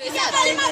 你想咋地嘛